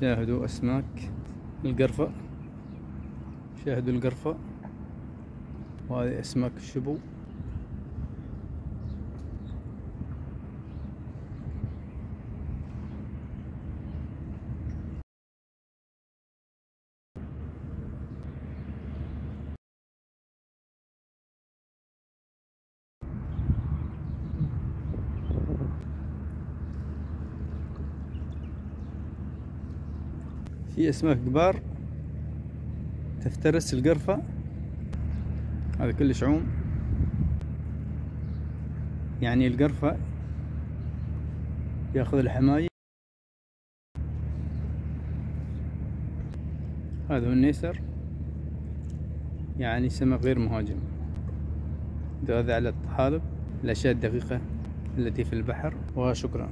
شاهدوا أسماك القرفة. شاهدوا القرفة. وهذه أسماك الشبو. في اسماك كبار تفترس القرفة. هذا كلش عوم. يعني القرفة ياخذ الحماية. هذا هو النيسر يعني سمك غير مهاجم. هذا على الطحالب الأشياء الدقيقة التي في البحر. وشكرا.